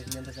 Segmenta que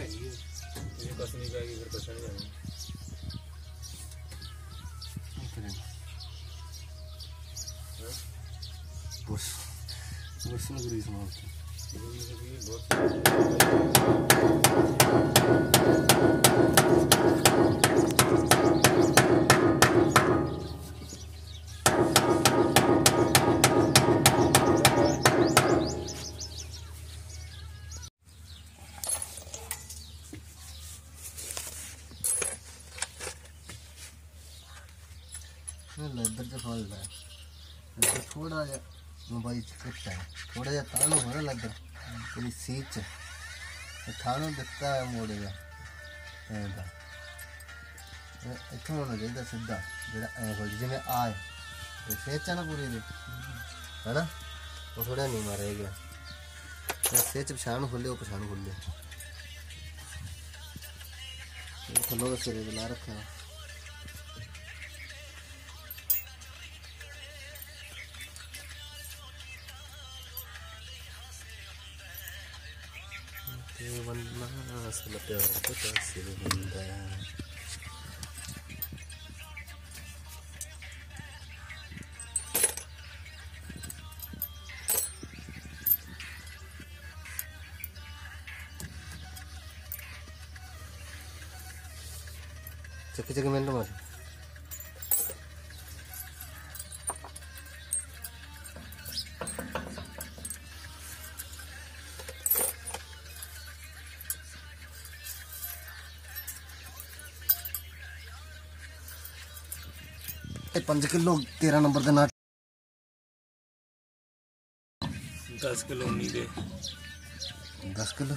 ये बस नहीं जाएगी फिर बस नहीं जाएगी। बस बुश में ग्रीस समाप्त बहुत खेल इधर से फल है। तो थोड़ा जा मोबाइल चिपकता है। थोड़ा जा तानो हो रहा लग रहा पूरी सीच थानो दिखता है मोड़ेगा ऐसा इतना होना चाहिए सीधा। जरा ऐ खोल जिमें आए। तो सीच है ना पूरी है ना? वो थोड़ा नहीं मारा गया सेच पछाण खोले पछाण खोले थलो सिरे बना रखा है। சிறுவன்னா சில Cek-cek main tuh mas. ਇਹ 5 ਕਿਲੋ 13 ਨੰਬਰ ਦੇ ਨਾਲ। 10 ਕਿਲੋ ਉਨੀ ਦੇ। 10 ਕਿਲੋ।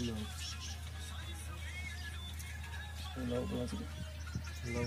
Hello. Low